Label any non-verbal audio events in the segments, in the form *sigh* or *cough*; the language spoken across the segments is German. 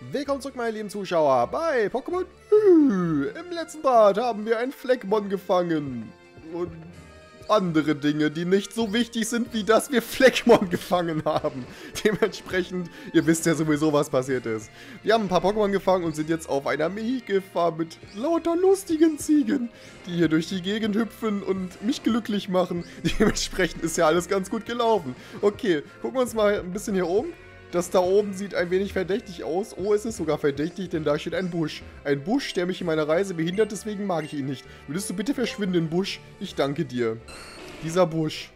Willkommen zurück, meine lieben Zuschauer, bei Pokémon Im letzten Part haben wir einen Fleckmon gefangen. Und andere Dinge, die nicht so wichtig sind, wie dass wir Fleckmon *laughs* gefangen haben. Dementsprechend, ihr wisst ja sowieso, was passiert ist. Wir haben ein paar Pokémon gefangen und sind jetzt auf einer Mehike-Farm mit lauter lustigen Ziegen, die hier durch die Gegend hüpfen und mich glücklich machen. *laughs* Dementsprechend ist ja alles ganz gut gelaufen. Okay, gucken wir uns mal ein bisschen hier oben. Das da oben sieht ein wenig verdächtig aus. Oh, es ist sogar verdächtig, denn da steht ein Busch. Ein Busch, der mich in meiner Reise behindert, deswegen mag ich ihn nicht. Würdest du bitte verschwinden, Busch? Ich danke dir. Dieser Busch.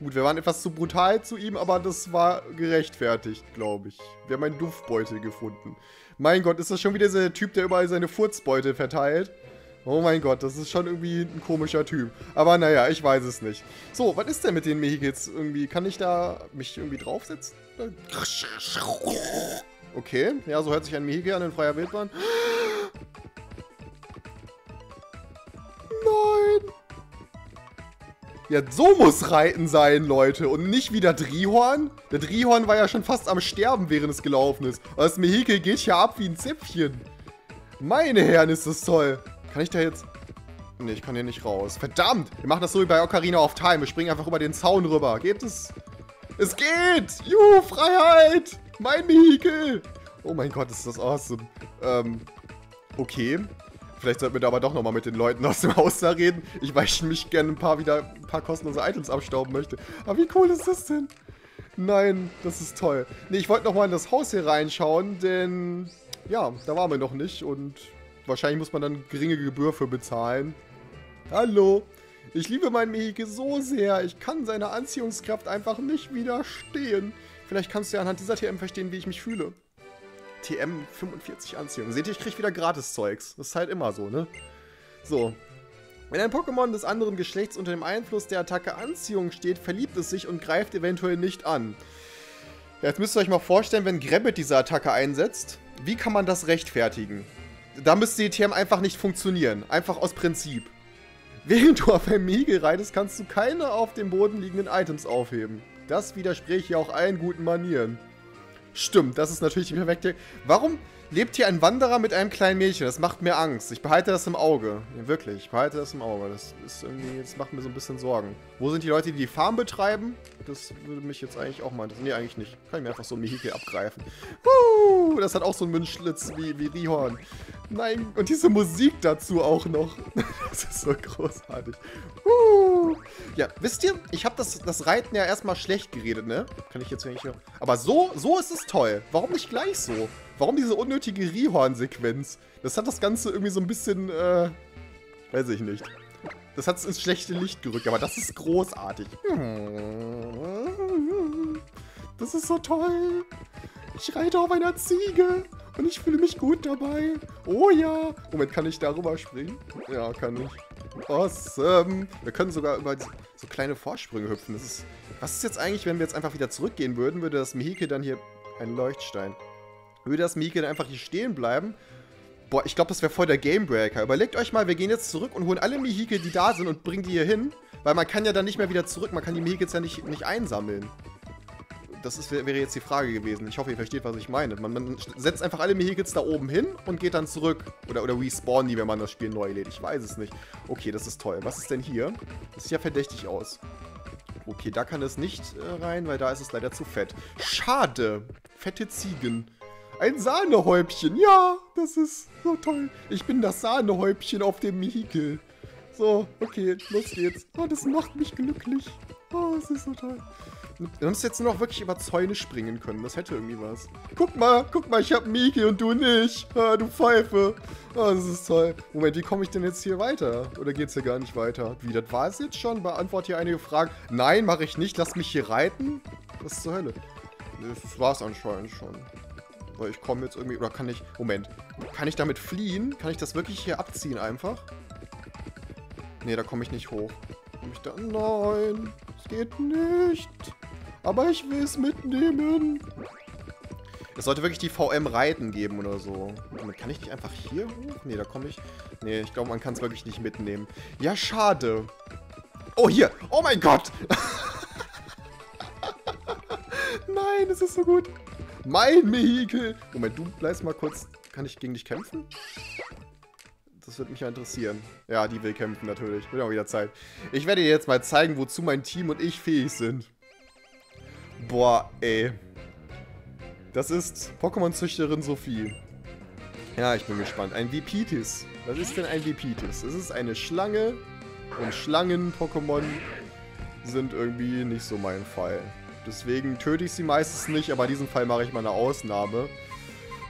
Gut, wir waren etwas zu brutal zu ihm, aber das war gerechtfertigt, glaube ich. Wir haben einen Duftbeutel gefunden. Mein Gott, ist das schon wieder der Typ, der überall seine Furzbeute verteilt? Oh mein Gott, das ist schon irgendwie ein komischer Typ. Aber naja, ich weiß es nicht. So, was ist denn mit den Mehikits irgendwie? Kann ich da mich irgendwie draufsetzen? Okay, ja, so hört sich ein Mehike an in freier Wildbahn. Nein! Ja, so muss Reiten sein, Leute. Und nicht wie der Drihorn. Der Drihorn war ja schon fast am Sterben, während es gelaufen ist. Aber das Mehike geht ja ab wie ein Zäpfchen. Meine Herren, ist das toll. Kann ich da jetzt... Ne, ich kann hier nicht raus. Verdammt! Wir machen das so wie bei Ocarina of Time. Wir springen einfach über den Zaun rüber. Geht es? Es geht! Juhu, Freiheit! Mein Vehikel! Oh mein Gott, ist das awesome. Ähm, okay. Vielleicht sollten wir da aber doch nochmal mit den Leuten aus dem Haus da reden. Ich, ich mich gerne ein paar wieder ein paar kostenlose Items abstauben möchte. Aber wie cool ist das denn? Nein, das ist toll. Ne, ich wollte nochmal in das Haus hier reinschauen, denn ja, da waren wir noch nicht und wahrscheinlich muss man dann geringe Gebühr für bezahlen. Hallo. Ich liebe meinen Mehike so sehr. Ich kann seiner Anziehungskraft einfach nicht widerstehen. Vielleicht kannst du ja anhand dieser TM verstehen, wie ich mich fühle. TM 45 Anziehung. Seht ihr, ich krieg wieder Gratis-Zeugs. Das ist halt immer so, ne? So. Wenn ein Pokémon des anderen Geschlechts unter dem Einfluss der Attacke Anziehung steht, verliebt es sich und greift eventuell nicht an. Jetzt müsst ihr euch mal vorstellen, wenn Grabbit diese Attacke einsetzt, wie kann man das rechtfertigen? Da müsste die TM einfach nicht funktionieren. Einfach aus Prinzip. Während du auf einem Migel reitest, kannst du keine auf dem Boden liegenden Items aufheben. Das widerspricht ja auch allen guten Manieren. Stimmt, das ist natürlich die perfekte... Warum lebt hier ein Wanderer mit einem kleinen Mädchen? Das macht mir Angst. Ich behalte das im Auge. Ja, wirklich, ich behalte das im Auge. Das ist irgendwie... Das macht mir so ein bisschen Sorgen. Wo sind die Leute, die die Farm betreiben? Das würde mich jetzt eigentlich auch mal... Nee, eigentlich nicht. Kann ich mir einfach so ein Mihike abgreifen. Uh, das hat auch so einen Münzschlitz wie, wie Rihorn. Nein, und diese Musik dazu auch noch. *laughs* das ist so großartig. Uh. Ja, wisst ihr, ich habe das, das Reiten ja erstmal schlecht geredet, ne? Kann ich jetzt nicht... Aber so, so ist es toll. Warum nicht gleich so? Warum diese unnötige Rihorn-Sequenz? Das hat das Ganze irgendwie so ein bisschen, äh... Weiß ich nicht. Das hat es ins schlechte Licht gerückt, aber das ist großartig. Das ist so toll. Ich reite auf einer Ziege und ich fühle mich gut dabei. Oh ja. Moment, kann ich darüber springen? Ja, kann ich. Awesome. Wir können sogar über so kleine Vorsprünge hüpfen. Das ist, was ist jetzt eigentlich, wenn wir jetzt einfach wieder zurückgehen würden? Würde das Mihike dann hier... Ein Leuchtstein. Würde das Mihike dann einfach hier stehen bleiben? Boah, ich glaube, das wäre voll der Gamebreaker. Überlegt euch mal, wir gehen jetzt zurück und holen alle Mihike, die da sind und bringen die hier hin. Weil man kann ja dann nicht mehr wieder zurück. Man kann die Mihikes ja nicht, nicht einsammeln das ist, wäre jetzt die Frage gewesen. Ich hoffe, ihr versteht, was ich meine. Man, man setzt einfach alle Mehikits da oben hin und geht dann zurück. Oder, oder respawnen die, wenn man das Spiel neu lädt. Ich weiß es nicht. Okay, das ist toll. Was ist denn hier? Das sieht ja verdächtig aus. Okay, da kann es nicht äh, rein, weil da ist es leider zu fett. Schade. Fette Ziegen. Ein Sahnehäubchen. Ja, das ist so toll. Ich bin das Sahnehäubchen auf dem Mihikel. So, okay, los geht's. Oh, das macht mich glücklich. Oh, das ist so toll. Du musst jetzt nur noch wirklich über Zäune springen können. Das hätte irgendwie was. Guck mal, guck mal, ich hab Miki und du nicht. Ah, du Pfeife. Oh, das ist toll. Moment, wie komme ich denn jetzt hier weiter? Oder geht's hier gar nicht weiter? Wie, das war es jetzt schon? Beantworte hier einige Fragen. Nein, mache ich nicht. Lass mich hier reiten. Was zur Hölle? Das war's anscheinend schon. Weil ich komme jetzt irgendwie... Oder kann ich... Moment. Kann ich damit fliehen? Kann ich das wirklich hier abziehen einfach? Nee, da komme ich nicht hoch. Komm ich da... Nein, es geht nicht. Aber ich will es mitnehmen. Es sollte wirklich die VM Reiten geben oder so. Kann ich nicht einfach hier hoch? Nee, da komme ich... Nee, ich glaube, man kann es wirklich nicht mitnehmen. Ja, schade. Oh, hier. Oh mein Gott. *laughs* Nein, es ist so gut. Mein Vehikel. Moment, du bleibst mal kurz. Kann ich gegen dich kämpfen? Das wird mich ja interessieren. Ja, die will kämpfen natürlich. Wird auch wieder Zeit. Ich werde dir jetzt mal zeigen, wozu mein Team und ich fähig sind. Boah, ey. Das ist Pokémon-Züchterin Sophie. Ja, ich bin gespannt. Ein Vipitis. Was ist denn ein Vipitis? Es ist eine Schlange und Schlangen-Pokémon sind irgendwie nicht so mein Fall. Deswegen töte ich sie meistens nicht, aber in diesem Fall mache ich mal eine Ausnahme.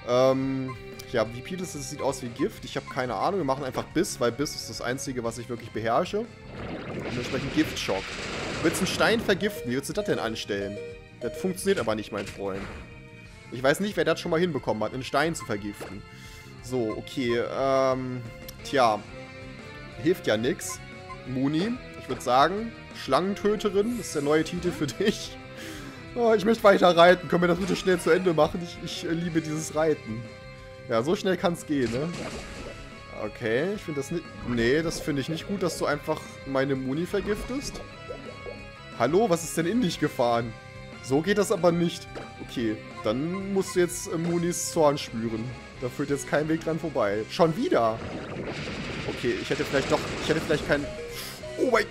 Ähm, ja, Vipitis, das sieht aus wie Gift. Ich habe keine Ahnung. Wir machen einfach Biss, weil Biss ist das Einzige, was ich wirklich beherrsche. Und entsprechend Giftschock. Du willst einen Stein vergiften? Wie willst du das denn anstellen? Das funktioniert aber nicht, mein Freund. Ich weiß nicht, wer das schon mal hinbekommen hat, einen Stein zu vergiften. So, okay, ähm, tja, hilft ja nix. Muni, ich würde sagen, Schlangentöterin ist der neue Titel für dich. Oh, ich möchte weiter reiten. Können wir das bitte schnell zu Ende machen? Ich, ich äh, liebe dieses Reiten. Ja, so schnell kann es gehen, ne? Okay, ich finde das nicht... Nee, das finde ich nicht gut, dass du einfach meine Muni vergiftest. Hallo, was ist denn in dich gefahren? So geht das aber nicht. Okay, dann musst du jetzt äh, Munis Zorn spüren. Da führt jetzt kein Weg dran vorbei. Schon wieder. Okay, ich hätte vielleicht doch... Ich hätte vielleicht keinen... Oh mein...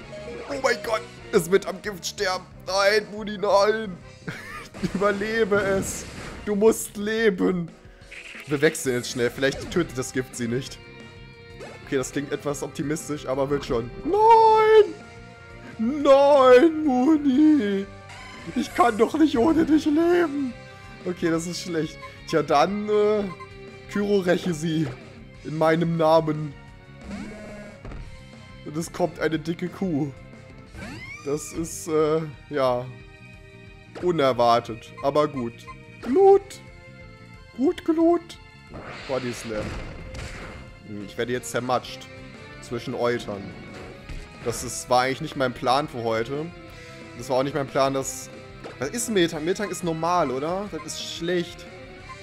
Oh mein Gott. Es wird am Gift sterben. Nein, Muni, nein. *laughs* Überlebe es. Du musst leben. Wir wechseln jetzt schnell. Vielleicht tötet das Gift sie nicht. Okay, das klingt etwas optimistisch, aber wird schon. Nein! Nein, Muni! Ich kann doch nicht ohne dich leben. Okay, das ist schlecht. Tja, dann, äh, Kyro räche sie. In meinem Namen. Und es kommt eine dicke Kuh. Das ist, äh, ja, unerwartet. Aber gut. Glut. Gut Glut. Body Slam. Hm, ich werde jetzt zermatscht. Zwischen Eutern. Das ist, war eigentlich nicht mein Plan für heute. Das war auch nicht mein Plan, dass... Was ist Metang? Metang ist normal, oder? Das ist schlecht.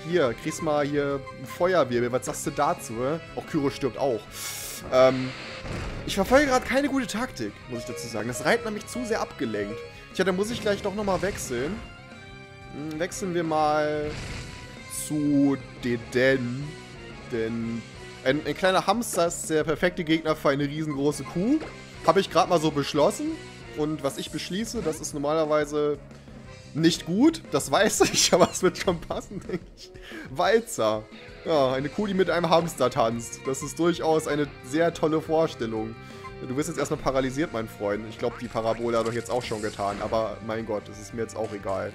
Hier, kriegst mal hier Feuerwirbel. Was sagst du dazu, hä? Auch Kyro stirbt auch. Ähm, ich verfolge gerade keine gute Taktik, muss ich dazu sagen. Das Reiten hat mich zu sehr abgelenkt. Tja, dann muss ich gleich doch nochmal wechseln. Hm, wechseln wir mal zu Deden. Denn ein, ein, kleiner Hamster ist der perfekte Gegner für eine riesengroße Kuh. Habe ich gerade mal so beschlossen. Und was ich beschließe, das ist normalerweise nicht gut. Das weiß *laughs* ich, aber es wird schon passen, denke ich. Walzer. Ja, eine Kuh, die mit einem Hamster tanzt. Das ist durchaus eine sehr tolle Vorstellung. Du wirst jetzt erstmal paralysiert, mein Freund. Ich glaube, die Parabole hat doch jetzt auch schon getan. Aber mein Gott, das ist mir jetzt auch egal.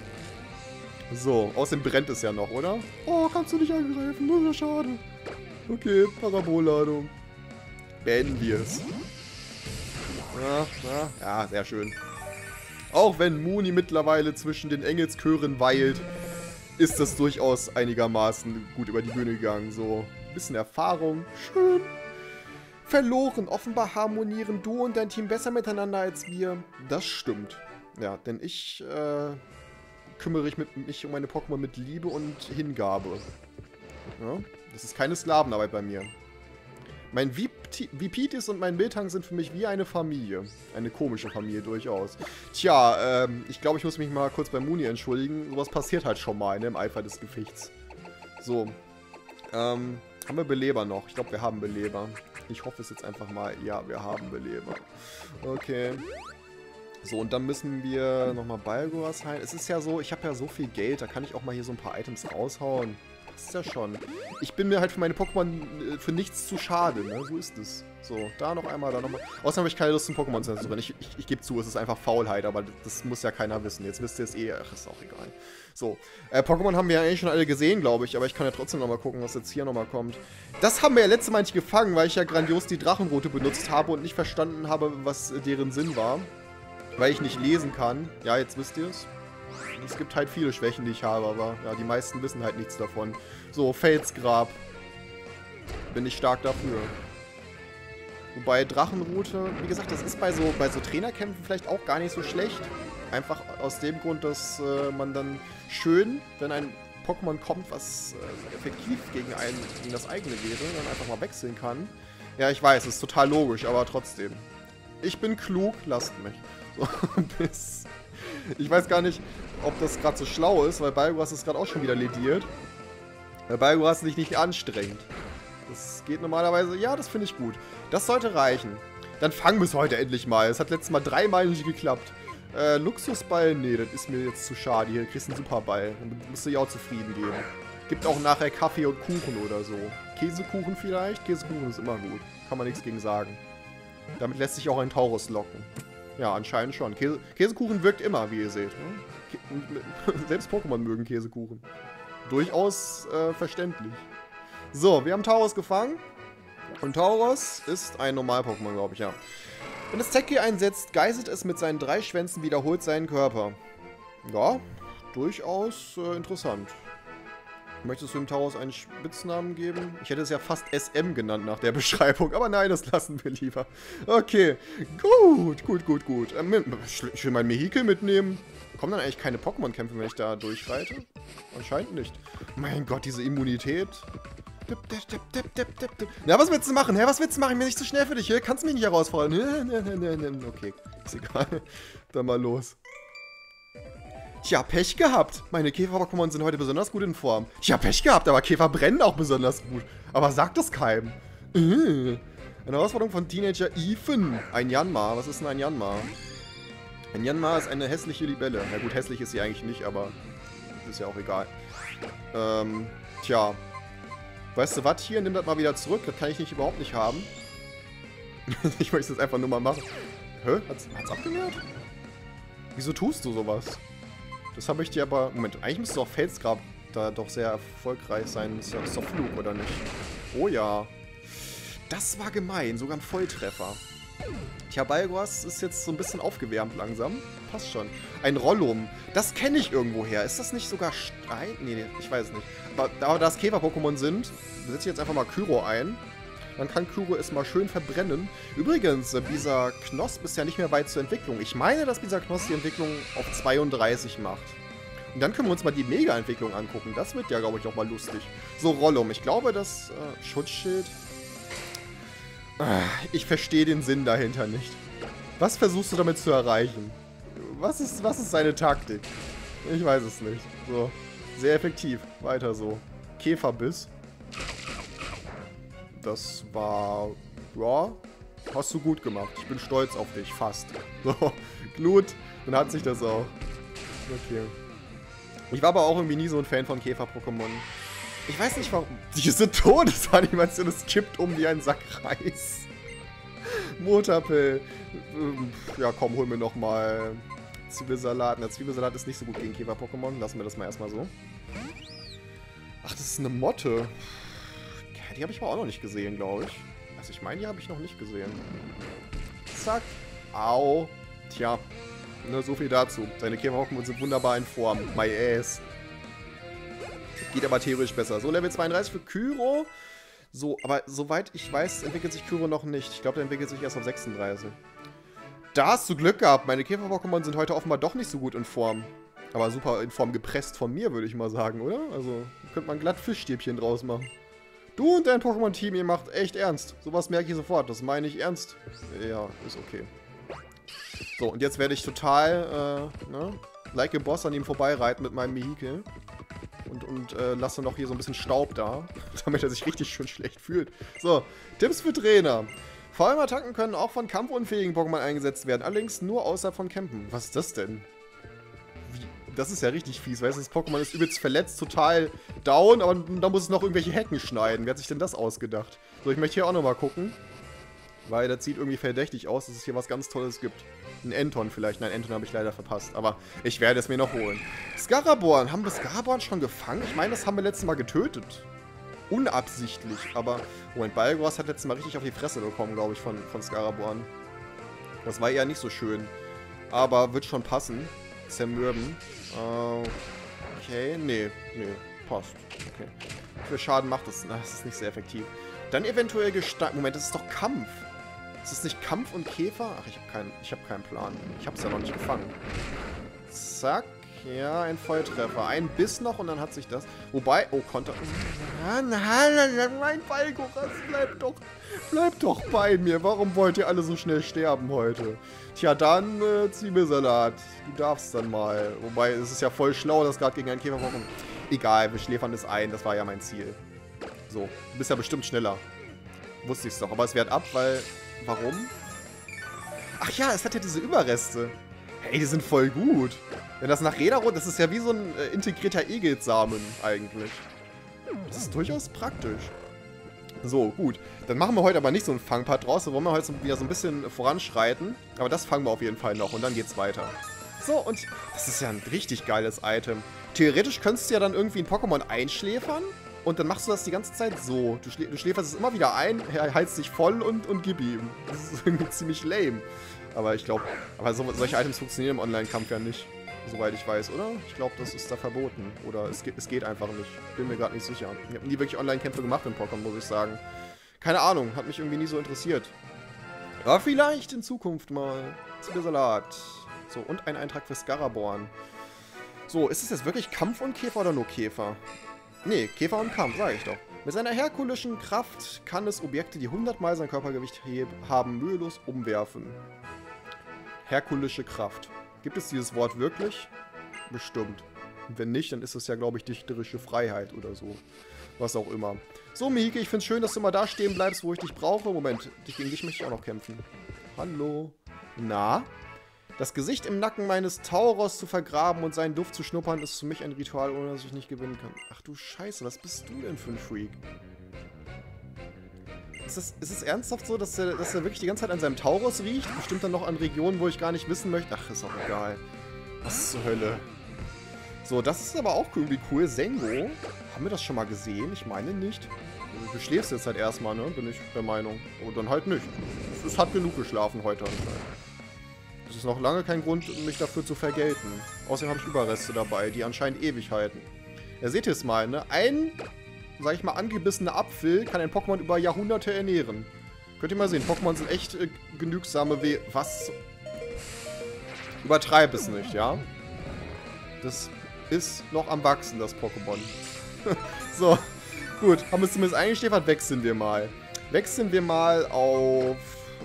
So, außerdem brennt es ja noch, oder? Oh, kannst du nicht angreifen? Das ist schade. Okay, Parabolladung. Beenden wir es. Ja, ja, ja, sehr schön. Auch wenn Mooney mittlerweile zwischen den Engelschören weilt, ist das durchaus einigermaßen gut über die Bühne gegangen. So, ein bisschen Erfahrung. Schön. Verloren. Offenbar harmonieren du und dein Team besser miteinander als wir. Das stimmt. Ja, denn ich äh, kümmere ich mit, mich um meine Pokémon mit Liebe und Hingabe. Ja, das ist keine Sklavenarbeit bei mir. Mein Vipitis und mein Miltang sind für mich wie eine Familie. Eine komische Familie durchaus. Tja, ähm, ich glaube, ich muss mich mal kurz bei Muni entschuldigen. Sowas passiert halt schon mal ne, im Eifer des Gefechts. So. Ähm, haben wir Beleber noch? Ich glaube, wir haben Beleber. Ich hoffe es jetzt einfach mal. Ja, wir haben Beleber. Okay. So, und dann müssen wir nochmal Balgoas heilen. Es ist ja so, ich habe ja so viel Geld, da kann ich auch mal hier so ein paar Items raushauen. Ist ja schon. Ich bin mir halt für meine Pokémon äh, für nichts zu schade, ne? So ist es. So, da noch einmal, da nochmal. Außerdem habe ich keine Lust, zum Pokémon zu rennen. Ich, ich, ich gebe zu, es ist einfach Faulheit, aber das muss ja keiner wissen. Jetzt wisst ihr es eh. Ach, ist auch egal. So, äh, Pokémon haben wir ja eigentlich schon alle gesehen, glaube ich, aber ich kann ja trotzdem nochmal gucken, was jetzt hier nochmal kommt. Das haben wir ja letztes Mal nicht gefangen, weil ich ja grandios die Drachenroute benutzt habe und nicht verstanden habe, was deren Sinn war. Weil ich nicht lesen kann. Ja, jetzt wisst ihr es. Es gibt halt viele Schwächen, die ich habe, aber ja, die meisten wissen halt nichts davon. So, Felsgrab. Bin ich stark dafür. Wobei Drachenroute, wie gesagt, das ist bei so, bei so Trainerkämpfen vielleicht auch gar nicht so schlecht. Einfach aus dem Grund, dass äh, man dann schön, wenn ein Pokémon kommt, was äh, effektiv gegen, einen, gegen das eigene wäre, dann einfach mal wechseln kann. Ja, ich weiß, ist total logisch, aber trotzdem. Ich bin klug, lasst mich. *laughs* So, bis ich weiß gar nicht, ob das gerade so schlau ist, weil Balguas ist gerade auch schon wieder lediert. Weil Balguas sich nicht anstrengt. Das geht normalerweise... Ja, das finde ich gut. Das sollte reichen. Dann fangen wir es heute endlich mal. Es hat letztes Mal dreimal nicht geklappt. Äh, Luxusball? Nee, das ist mir jetzt zu schade. Hier kriegst du einen Superball. Dann musst du dich auch zufrieden geben. Gibt auch nachher Kaffee und Kuchen oder so. Käsekuchen vielleicht? Käsekuchen ist immer gut. Kann man nichts gegen sagen. Damit lässt sich auch ein Taurus locken. Ja, anscheinend schon. Käse Käsekuchen wirkt immer, wie ihr seht. Ne? *laughs* Selbst Pokémon mögen Käsekuchen. Durchaus äh, verständlich. So, wir haben Taurus gefangen. Und Taurus ist ein Normal-Pokémon, glaube ich, ja. Wenn es Teki einsetzt, geißelt es mit seinen drei Schwänzen wiederholt seinen Körper. Ja, durchaus äh, interessant. Möchtest du dem Taurus einen Spitznamen geben? Ich hätte es ja fast SM genannt nach der *laughs* Beschreibung, aber nein, das lassen wir lieber. Okay, gut, gut, gut, gut. Ähm, ich will mein Mehikel mitnehmen. Kommen dann eigentlich keine Pokémon-Kämpfe, wenn ich da durchreite? Anscheinend nicht. Mein Gott, diese Immunität. Na, was willst du machen? Hä, was willst du machen? Ich bin nicht zu so schnell für dich. Hier kannst mich nicht herausfordern. *laughs* Okay, ist egal. Dann mal los. Tja, Pech gehabt. Meine Käfer-Pokémon sind heute besonders gut in Form. Tja, Pech gehabt, aber Käfer brennen auch besonders gut. Aber sag das keinem. Äh. Eine Herausforderung von Teenager Ethan. Ein Yanma. Was ist denn ein Yanma? Ein Yanma ist eine hässliche Libelle. Na gut, hässlich ist sie eigentlich nicht, aber ist ja auch egal. Ähm, tja. Weißt du was hier? Nimm das mal wieder zurück. Das kann ich nicht überhaupt nicht haben. *laughs* ich möchte das einfach nur mal machen. Hä? Hat's, hat's abgewehrt? Wieso tust du sowas? Das habe ich dir aber... Moment, eigentlich müsste doch Felsgrab da doch sehr erfolgreich sein. Das ist doch Flug, oder nicht? Oh ja. Das war gemein. Sogar ein Volltreffer. Tja, Balgras ist jetzt so ein bisschen aufgewärmt langsam. Passt schon. Ein Rollum. Das kenne ich irgendwo her. Ist das nicht sogar Stein? Nee, nee, ich weiß es nicht. Aber da das Käfer-Pokémon sind, setze ich jetzt einfach mal Kyro ein. Dann kann Kyro es mal schön verbrennen. Übrigens, dieser Knosp ist ja nicht mehr weit zur Entwicklung. Ich meine, dass dieser Knosp die Entwicklung auf 32 macht. Und dann können wir uns mal die Mega-Entwicklung angucken. Das wird ja, glaube ich, auch mal lustig. So, Rollum. Ich glaube, das äh, Schutzschild... Ah, ich verstehe den Sinn dahinter nicht. Was versuchst du damit zu erreichen? Was ist, was ist seine Taktik? Ich weiß es nicht. So, sehr effektiv. Weiter so. Käferbiss. Das war... Ja, hast du gut gemacht. Ich bin stolz auf dich, fast. *laughs* So, Glut, dann hat sich das auch. Okay. Ich war aber auch irgendwie nie so ein Fan von Käfer-Pokémon. Ich weiß nicht warum. *laughs* Diese Todesanimation, es kippt um wie ein Sack Reis. Motorpill. Ähm, ja, komm, hol mir nochmal Zwiebelsalat. Der Zwiebelsalat ist nicht so gut gegen Käfer-Pokémon. Lassen wir das mal erstmal so. Ach, das ist eine Motte. Die habe ich aber auch noch nicht gesehen, glaube ich. Also ich meine, die habe ich noch nicht gesehen. Zack. Au. Tja. Ne, so viel dazu. Seine Käfer-Pokémon sind wunderbar in Form. My ass. Geht aber theoretisch besser. So, Level 32 für Kyro. So, aber soweit ich weiß, entwickelt sich Kyro noch nicht. Ich glaube, der entwickelt sich erst auf 36. Da hast du Glück gehabt. Meine Käfer-Pokémon sind heute offenbar doch nicht so gut in Form. Aber super in Form gepresst von mir, würde ich mal sagen, oder? Also, könnte man glatt Fischstäbchen draus machen. Du und dein Pokémon-Team, ihr macht echt ernst. Sowas merke ich sofort. Das meine ich ernst. Ja, ist okay. So, und jetzt werde ich total, äh, ne, like a Boss an ihm vorbeireiten mit meinem Vehikel. Und, und äh, lasse noch hier so ein bisschen Staub da, *laughs* damit er sich richtig schön schlecht fühlt. So, Tipps für Trainer. Vor allem Attacken können auch von kampfunfähigen Pokémon eingesetzt werden, allerdings nur außerhalb von Campen. Was ist das denn? das ist ja richtig fies, weißt du, das Pokémon ist übelst verletzt, total down, aber da muss es noch irgendwelche Hecken schneiden. Wer hat sich denn das ausgedacht? So, ich möchte hier auch nochmal gucken. Weil das sieht irgendwie verdächtig aus, dass es hier was ganz Tolles gibt. Ein Enton vielleicht. Nein, Enton habe ich leider verpasst. Aber ich werde es mir noch holen. Scaraborn. Haben wir Scaraborn schon gefangen? Ich meine, das haben wir letztes Mal getötet. Unabsichtlich. Aber, Moment, Balgros hat letztes Mal richtig auf die Fresse bekommen, glaube ich, von, von Scaraborn. Das war eher nicht so schön. Aber wird schon passen. Zermürben. Äh, okay, nee, nee, passt. Okay. Für Schaden macht das, das ist nicht sehr effektiv. Dann eventuell Gestein. Moment, das ist doch Kampf. Ist das nicht Kampf und Käfer? Ach, ich habe keinen, hab keinen Plan. Ich habe es ja noch nicht gefangen. Zack. Ja, ein Volltreffer. Ein Biss noch und dann hat sich das... Wobei... Oh, Konter... Nein, nein, mein Balgoras, bleib doch... Bleib doch bei mir. Warum wollt ihr alle so schnell sterben heute? Tja, dann äh, Zwiebelsalat. Du darfst dann mal. Wobei, es ist ja voll schlau, dass gerade gegen einen Käfer warum. Egal, wir schläfern es ein. Das war ja mein Ziel. So, du bist ja bestimmt schneller. Wusste ich es doch. Aber es wehrt ab, weil... Warum? Ach ja, es hat ja diese Überreste. Hey, die sind voll gut. Wenn das nach Räder das ist ja wie so ein äh, integrierter Egelssamen eigentlich. Das ist durchaus praktisch. So, gut. Dann machen wir heute aber nicht so einen Fangpart draus. Da wollen wir heute so, wieder so ein bisschen voranschreiten. Aber das fangen wir auf jeden Fall noch und dann geht's weiter. So, und das ist ja ein richtig geiles Item. Theoretisch könntest du ja dann irgendwie ein Pokémon einschläfern und dann machst du das die ganze Zeit so. Du, schlä du schläferst es immer wieder ein, heizt dich voll und, und gib ihm. *laughs* Das ist irgendwie ziemlich lame. Aber ich glaube, aber so, solche Items funktionieren im Online-Kampf ja nicht. Soweit ich weiß, oder? Ich glaube, das ist da verboten. Oder es geht, es geht einfach nicht. Bin mir gerade nicht sicher. Ich habe nie wirklich Online-Kämpfe gemacht in Pokémon, muss ich sagen. Keine Ahnung, hat mich irgendwie nie so interessiert. Aber vielleicht in Zukunft mal. Zwiebelsalat. So, und ein Eintrag für Scaraborn. So, ist es jetzt wirklich Kampf und Käfer oder nur Käfer? Nee, Käfer und Kampf, sage ich doch. Mit seiner herkulischen Kraft kann es Objekte, die 100 mal sein Körpergewicht haben, mühelos umwerfen. Herkulische Kraft. Gibt es dieses Wort wirklich? Bestimmt. Wenn nicht, dann ist es ja, glaube ich, dichterische Freiheit oder so. Was auch immer. So, Mihike, ich finde es schön, dass du mal da stehen bleibst, wo ich dich brauche. Moment, gegen dich möchte ich auch noch kämpfen. Hallo? Na? Das Gesicht im Nacken meines Tauros zu vergraben und seinen Duft zu schnuppern, ist für mich ein Ritual, ohne dass ich nicht gewinnen kann. Ach du Scheiße, was bist du denn für ein Freak? Ist es, ist ernsthaft so, dass er, dass wirklich die ganze Zeit an seinem Tauros riecht? Bestimmt dann noch an Regionen, wo ich gar nicht wissen möchte. Ach, ist auch egal. Was zur Hölle? So, das ist aber auch irgendwie cool. Sengo. Haben wir das schon mal gesehen? Ich meine nicht. Du schläfst jetzt halt erstmal, ne? Bin ich der Meinung. Und dann halt nicht. Es hat genug geschlafen heute anscheinend. Das ist noch lange kein Grund, mich dafür zu vergelten. Außerdem habe ich Überreste dabei, die anscheinend ewig halten. Ja, seht ihr es mal, ne? Ein, sag ich mal, angebissener Apfel kann ein Pokémon über Jahrhunderte ernähren. Könnt ihr mal sehen, Pokémon sind echt äh, genügsame We... Was? Übertreib es nicht, ja? Das ist noch am Wachsen, das Pokémon. *laughs* so, gut. Haben wir es zumindest eingeschläfert, wechseln wir mal. Wechseln wir mal auf,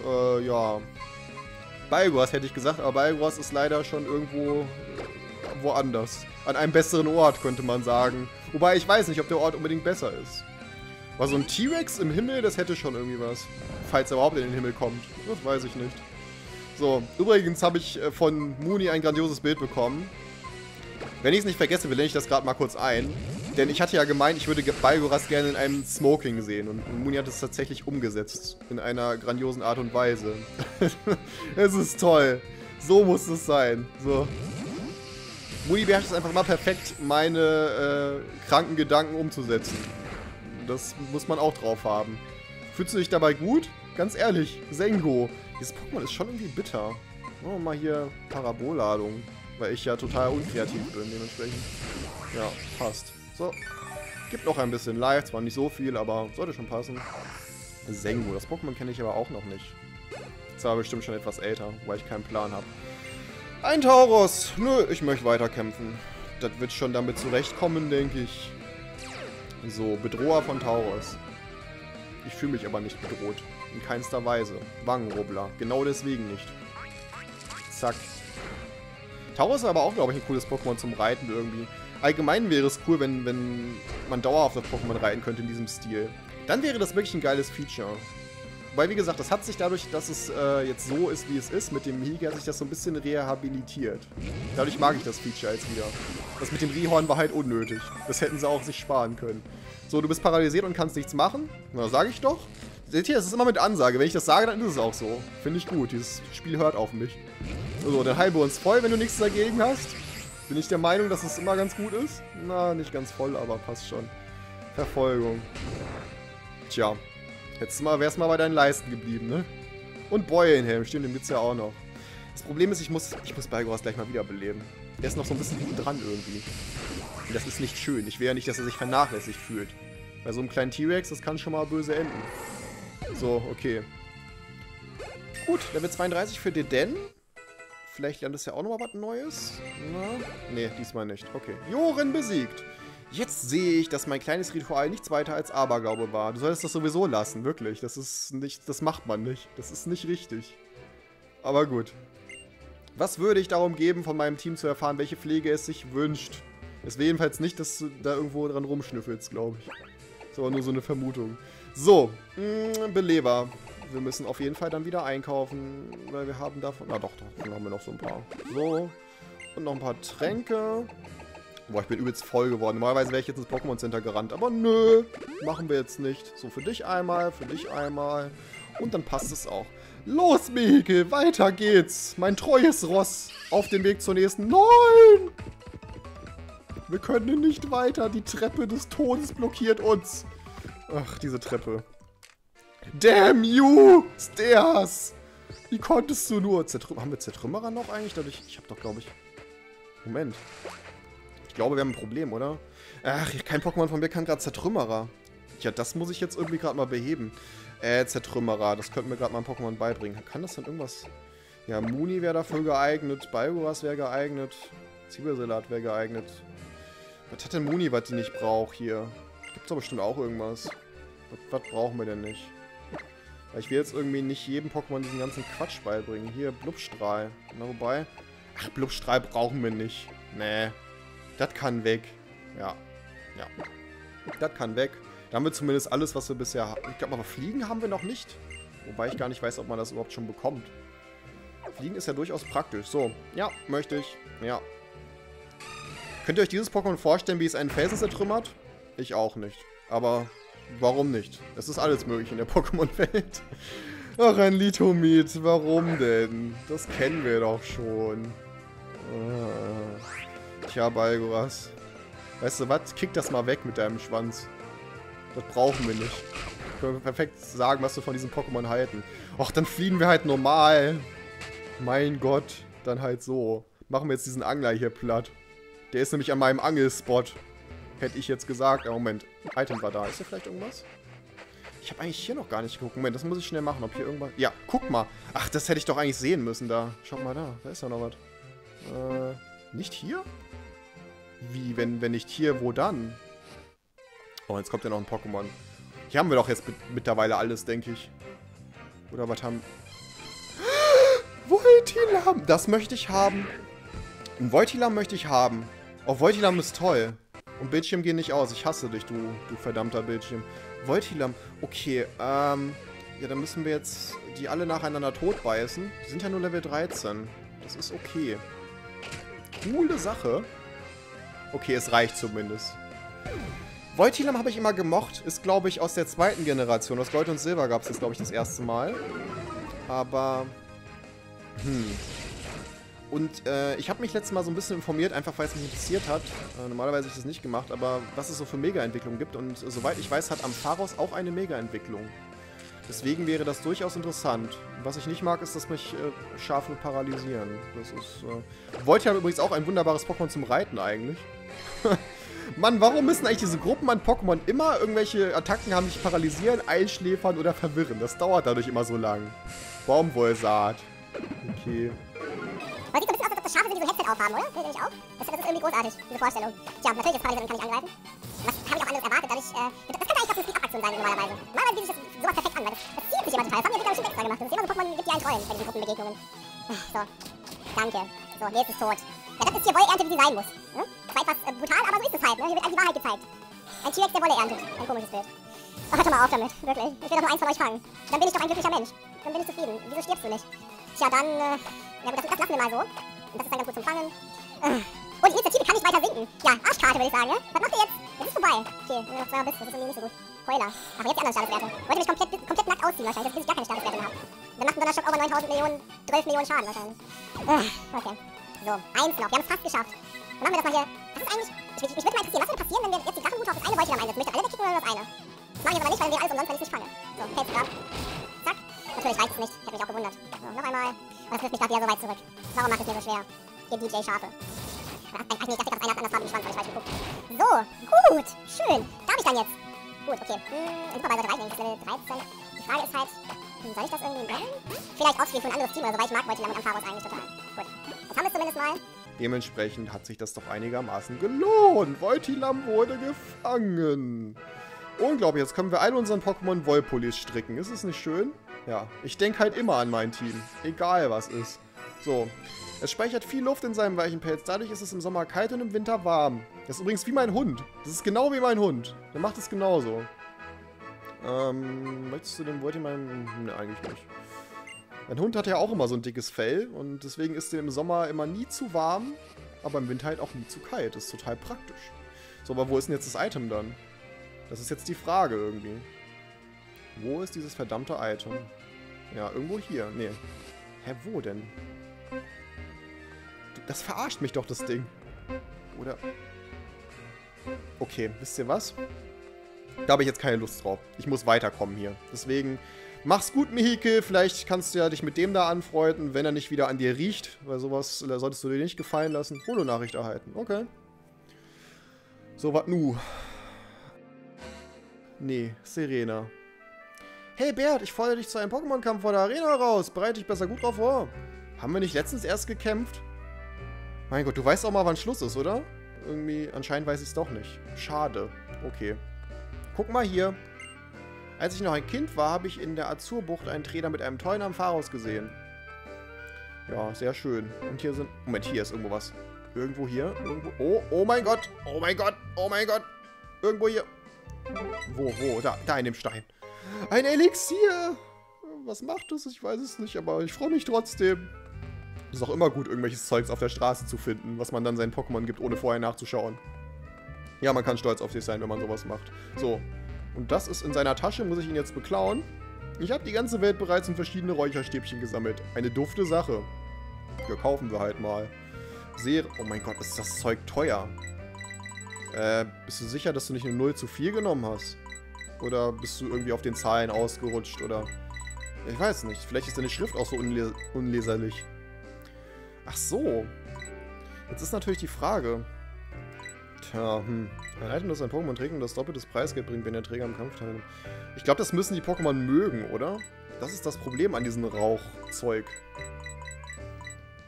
äh, ja, Balgors hätte ich gesagt, aber Balgors ist leider schon irgendwo woanders. An einem besseren Ort, könnte man sagen. Wobei ich weiß nicht, ob der Ort unbedingt besser ist. Aber so ein T-Rex im Himmel, das hätte schon irgendwie was. Falls er überhaupt in den Himmel kommt. Das weiß ich nicht. So, übrigens habe ich äh, von Mooney ein grandioses Bild bekommen. Wenn ich es nicht vergesse, blende ich das gerade mal kurz ein. Denn ich hatte ja gemeint, ich würde Balgoras gerne in einem Smoking sehen. Und Muni hat es tatsächlich umgesetzt. In einer grandiosen Art und Weise. *laughs* es ist toll. So muss es sein. So. Muni beherrscht es einfach mal perfekt, meine äh, kranken Gedanken umzusetzen. Das muss man auch drauf haben. Fühlst du dich dabei gut? Ganz ehrlich, Sengo. Dieses Pokémon ist schon irgendwie bitter. Machen wir mal hier Parabolladung. Weil ich ja total unkreativ bin, dementsprechend. Ja, passt. So. Gibt noch ein bisschen Life, zwar nicht so viel, aber sollte schon passen. Sengu, das Pokémon kenne ich aber auch noch nicht. Zwar bestimmt schon etwas älter, weil ich keinen Plan habe. Ein Taurus! Nö, ich möchte weiterkämpfen. Das wird schon damit zurechtkommen, denke ich. So, Bedroher von Taurus. Ich fühle mich aber nicht bedroht. In keinster Weise. Wangenrubbler. Genau deswegen nicht. Zack. Taurus ist aber auch, glaube ich, ein cooles Pokémon zum Reiten irgendwie. Allgemein wäre es cool, wenn, wenn man dauerhaft auf Pokémon reiten könnte in diesem Stil. Dann wäre das wirklich ein geiles Feature. Weil, wie gesagt, das hat sich dadurch, dass es äh, jetzt so ist, wie es ist, mit dem Mihige, hat sich das so ein bisschen rehabilitiert. Dadurch mag ich das Feature jetzt wieder. Das mit dem Rehorn war halt unnötig. Das hätten sie auch sich sparen können. So, du bist paralysiert und kannst nichts machen. Na, sage ich doch. Seht ihr, es ist immer mit Ansage. Wenn ich das sage, dann ist es auch so. Finde ich gut. Dieses Spiel hört auf mich. So, dann wir uns voll, wenn du nichts dagegen hast. Bin ich der Meinung, dass es immer ganz gut ist? Na, nicht ganz voll, aber passt schon. Verfolgung. Tja. Jetzt mal, wär's mal bei deinen Leisten geblieben, ne? Und Beulenhelm, stimmt, den gibt's ja auch noch. Das Problem ist, ich muss, ich muss Balgoras gleich mal wiederbeleben. Er ist noch so ein bisschen hinten dran irgendwie. Und das ist nicht schön. Ich will ja nicht, dass er sich vernachlässigt fühlt. Bei so einem kleinen T-Rex, das kann schon mal böse enden. So, okay. Gut, Level 32 für Deden Vielleicht lernt es ja auch nochmal was Neues. Na? Nee, diesmal nicht. Okay. Joren besiegt. Jetzt sehe ich, dass mein kleines Ritual nichts weiter als Aberglaube war. Du solltest das sowieso lassen, wirklich. Das ist nicht, das macht man nicht. Das ist nicht richtig. Aber gut. Was würde ich darum geben, von meinem Team zu erfahren, welche Pflege es sich wünscht? Es wäre jedenfalls nicht, dass du da irgendwo dran rumschnüffelst, glaube ich. Ist aber nur so eine Vermutung. So, mh, mm, Beleber. Wir müssen auf jeden Fall dann wieder einkaufen, weil wir haben davon... Na doch, davon haben wir noch so ein paar. So, und noch ein paar Tränke. Boah, ich bin übelst voll geworden. Normalerweise wäre ich jetzt ins Pokémon Center gerannt. Aber nö, machen wir jetzt nicht. So, für dich einmal, für dich einmal. Und dann passt es auch. Los, Mike, weiter geht's. Mein treues Ross. Auf dem Weg zur nächsten... Nein! Wir können nicht weiter. Die Treppe des Todes blockiert uns. Ach, diese Treppe. Damn you! Stairs! Wie konntest du nur? Zertrüm haben wir Zertrümmerer noch eigentlich? Dadurch, ich habe doch, glaube ich... Moment. Ich glaube, wir haben ein Problem, oder? Ach, kein Pokémon von mir kann gerade Zertrümmerer. Ja, das muss ich jetzt irgendwie gerade mal beheben. Äh, Zertrümmerer. Das könnten wir gerade mal ein Pokémon beibringen. Kann das dann irgendwas... Ja, Muni wäre dafür geeignet. Balgoras wäre geeignet. Zwiebelsalat wäre geeignet. Was hat denn Muni, was die nicht braucht hier? Gibt's doch bestimmt auch irgendwas. Was, was brauchen wir denn nicht? Weil ich will jetzt irgendwie nicht jedem Pokémon diesen ganzen Quatsch beibringen. Hier, Blubstrahl. Na, wobei... Ach, Blubstrahl brauchen wir nicht. Nee. Das kann weg. Ja. Ja. Das kann weg. Da haben wir zumindest alles, was wir bisher haben. Ich glaube, aber Fliegen haben wir noch nicht. Wobei ich gar nicht weiß, ob man das überhaupt schon bekommt. Fliegen ist ja durchaus praktisch. So, ja, möchte ich. Ja. Könnt ihr euch dieses Pokémon vorstellen, wie es einen Felsen zertrümmert? Ich auch nicht. Aber warum nicht? Es ist alles möglich in der *laughs* Pokémon-Welt. Ach, ein Litomid. Warum denn? Das kennen wir doch schon. Ah. Tja, Balgoras. Weißt du was? Kick das mal weg mit deinem Schwanz. Das brauchen wir nicht. Können wir perfekt sagen, was wir von diesem Pokémon halten. Och, dann fliegen wir halt normal. Mein Gott. Dann halt so. Machen wir jetzt diesen Angler hier platt. Der ist nämlich an meinem Angelspot. Hätte ich jetzt gesagt. Ja, Moment. Item war da. Ist hier vielleicht irgendwas? Ich habe eigentlich hier noch gar nicht geguckt. Moment, das muss ich schnell machen. Ob hier irgendwas... Ja, guck mal. Ach, das hätte ich doch eigentlich sehen müssen da. Schaut mal da. Da ist ja noch was. Äh, nicht hier? Wie, wenn, wenn nicht hier, wo dann? Oh, jetzt kommt ja noch ein Pokémon. Hier haben wir doch jetzt mittlerweile alles, denke ich. Oder was haben... Voltilam! Das möchte ich haben. Ein Voltilam möchte ich haben. Oh, Voltilam ist toll. Und Bildschirm gehen nicht aus. Ich hasse dich, du, du verdammter Bildschirm. Voltilam. Okay, ähm... Ja, dann müssen wir jetzt die alle nacheinander tot beißen. Die sind ja nur Level 13. Das ist okay. Coole Sache. Okay, es reicht zumindest. Voltilam habe ich immer gemocht. Ist, glaube ich, aus der zweiten Generation. Aus Gold und Silber gab es das, glaube ich, das erste Mal. Aber... Hm. Und äh, ich habe mich letztes Mal so ein bisschen informiert, einfach weil es mich interessiert hat. Äh, normalerweise habe ich das nicht gemacht, aber was es so für Mega-Entwicklungen gibt. Und äh, soweit ich weiß, hat Ampharos auch eine Mega-Entwicklung. Deswegen wäre das durchaus interessant. Was ich nicht mag, ist, dass mich äh, Schafe paralysieren. Das ist. Äh Voltiam übrigens auch ein wunderbares Pokémon zum Reiten eigentlich. *laughs* Mann, warum müssen eigentlich diese Gruppen an Pokémon immer irgendwelche Attacken haben, die paralysieren, einschläfern oder verwirren? Das dauert dadurch immer so lang. Baumwollsaat. Okay. Aber sieht so ein bisschen aus, als ob das Schafe so ein Headset aufhaben, oder? Findet ihr nicht auch? Das, das, ist irgendwie großartig, diese Vorstellung. Tja, natürlich jetzt Paralyserin kann ich angreifen. Das habe ich auch anders erwartet, dadurch, äh, das könnte eigentlich auch eine Speed-Up-Aktion sein, normalerweise. Normalerweise bietet sich das sowas perfekt an, weil das, das zieht sich immer total. Das haben die Entwickler bestimmt extra gemacht. Das ist immer so Pokémon, gibt die einen Trollen bei diesen Gruppenbegegnungen. So. Danke. So, nächstes Tod. Ja, das ist hier Wolle-Ernte, wie sie sein muss. Hm? Zwar etwas äh, brutal, aber so ist es halt, ne? Hier wird einfach die Wahrheit gezeigt. Ein T-Rex, der Wolle erntet. Ein komisches Bild. Oh, hört doch mal auf damit, wirklich. Ich will doch nur eins von euch fangen. Dann bin ich doch ein glücklicher Mensch. Dann bin ich zufrieden. Wieso stirbst du nicht? Tja, dann, äh, ja gut, das, das lassen wir mal so. Und das ist dann ganz gut zum Fangen. Äh. Und die Initiative kann nicht weiter sinken. Ja, Arschkarte würde ich sagen? Was macht ihr jetzt? Jetzt ist vorbei. Okay, ihr noch zweimal bist, das ist irgendwie nicht so gut. Heuler. Aber jetzt die anderen Statuswerte. Wollt ihr mich komplett, komplett nackt ausziehen wahrscheinlich, dass ich gar keine Statuswerte mehr habe. Dann macht ein Donnerstock over 9000 Millionen, 12 Millionen Schaden wahrscheinlich. Äh, okay. So, eins noch. Wir haben es fast geschafft. Dann machen wir das mal hier. Das ist eigentlich... Ich, ich, ich würde mal interessieren, was würde passieren, wenn wir jetzt die Drachenhut auf das eine Beutelchen einsetzen? Möchte alle wegkicken oder nur das eine? Das mache aber nicht, weil wir alles umsonst, wenn ich es nicht fange. So, grad. Zack. Natürlich reicht es nicht. Ich habe mich auch gewundert. So, noch einmal. Das wirft mich gerade wieder so weit zurück. Warum macht es mir so schwer? Ihr DJ Schafe. Ach nee, ich dachte, das eine hat anders Schwanz, weil ich falsch geguckt. So, gut. Schön. Darf ich dann jetzt? Gut, okay. Hm, Supervisor 3, Level 13. Die Frage ist halt, Hm, Soll ich das irgendwie bringen? Vielleicht ausspielen für ein anderes Team oder so, weil ich mag Voltilam und Ampharos eigentlich total. Gut. Jetzt haben wir es zumindest mal. Dementsprechend hat sich das doch einigermaßen gelohnt. Voltilam wurde gefangen. Unglaublich, jetzt können wir all unseren Pokémon Volpolis stricken. Ist es nicht schön? Ja, ich denke halt immer an mein Team. Egal was ist. So. Es speichert viel Luft in seinem weichen Pelz. Dadurch ist es im Sommer kalt und im Winter warm. Das ist übrigens wie mein Hund. Das ist genau wie mein Hund. Der macht es genauso. Ähm, möchtest du den Voltimal... Ne, eigentlich nicht. Mein Hund hat ja auch immer so ein dickes Fell und deswegen ist der im Sommer immer nie zu warm, aber im Winter halt auch nie zu kalt. Das ist total praktisch. So, aber wo ist denn jetzt das Item dann? Das ist jetzt die Frage irgendwie. Wo ist dieses verdammte Item? Ja, irgendwo hier. Nee. Hä, wo denn? Das verarscht mich doch, das Ding. Oder... Okay, wisst ihr was? Da habe ich jetzt keine Lust drauf. Ich muss weiterkommen hier. Deswegen, mach's gut, Mihike. Vielleicht kannst du ja dich mit dem da anfreunden, wenn er nicht wieder an dir riecht. Weil sowas äh, solltest du dir nicht gefallen lassen. Holo-Nachricht erhalten. Okay. So, was nu? Nee, Serena. Hey Bert, ich fordere dich zu einem Pokémon-Kampf vor der Arena raus. Bereite dich besser gut drauf vor. Haben wir nicht letztens erst gekämpft? Mein Gott, du weißt auch mal, wann Schluss ist, oder? Irgendwie, anscheinend weiß ich es doch nicht. Schade. Okay. Guck mal hier. Als ich noch ein Kind war, habe ich in der Azurbucht einen Trainer mit einem tollen Ampharos gesehen. Ja, sehr schön. Und hier sind... Moment, hier ist irgendwo was. Irgendwo hier? Irgendwo... Oh, oh mein Gott. Oh mein Gott. Oh mein Gott. Irgendwo hier. Wo, wo? Da, da in dem Stein. Ein Elixier. Was macht es? Ich weiß es nicht, aber ich freue mich trotzdem. Ist auch immer gut, irgendwelches Zeugs auf der Straße zu finden, was man dann seinen Pokémon gibt, ohne vorher nachzuschauen. Ja, man kann stolz auf sich sein, wenn man sowas macht. So. Und das ist in seiner Tasche, muss ich ihn jetzt beklauen. Ich habe die ganze Welt bereits in verschiedene Räucherstäbchen gesammelt. Eine dufte Sache. Ja, kaufen wir halt mal. Sehr... Oh mein Gott, ist das Zeug teuer. Äh, bist du sicher, dass du nicht eine 0 zu 4 genommen hast? Oder bist du irgendwie auf den Zahlen ausgerutscht, oder... Ich weiß nicht. Vielleicht ist deine Schrift auch so unles unleserlich. Ach so. Jetzt ist natürlich die Frage... Tja, hm. Ein Item, das ein Pokémon trägt und das doppeltes Preisgeld bringt, wenn der Träger am Kampf teilnimmt. Ich glaube, das müssen die Pokémon mögen, oder? Das ist das Problem an diesem Rauchzeug.